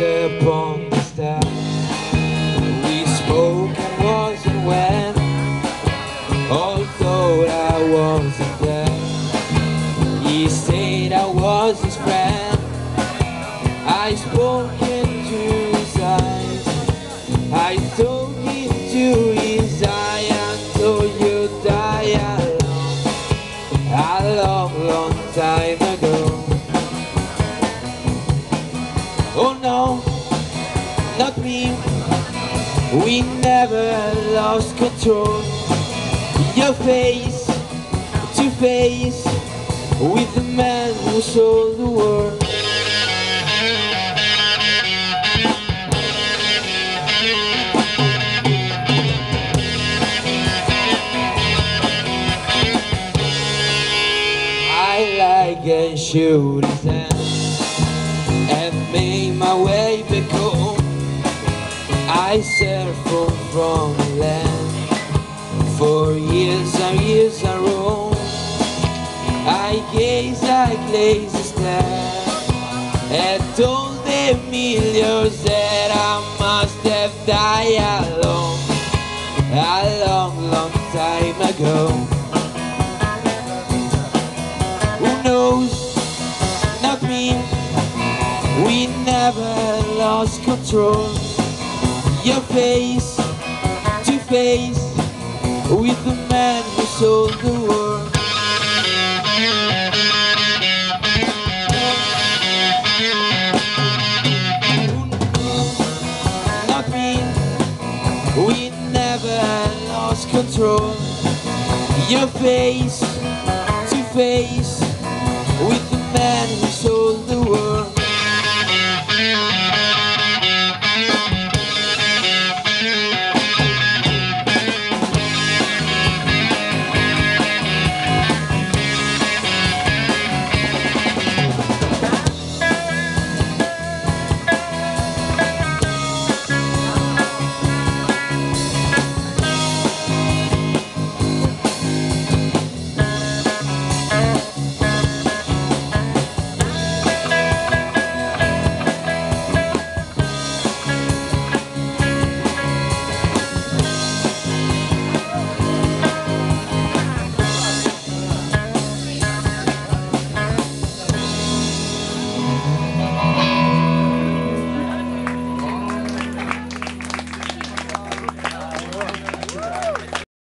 upon the star We spoke and wasn't when Although I wasn't there He said I was his friend. I spoke into his eyes. I told him to his Oh no, not me. We never lost control. Your face to face with the man who sold the world. I like a shooting sand I sailed from land for years and years I roam. I gaze like lazy stare at all the millions that I must have died alone a long, long time ago. Who knows? Not me. We never lost control. Your face to face with the man who sold the world. Not me. We never lost control. Your face to face with the man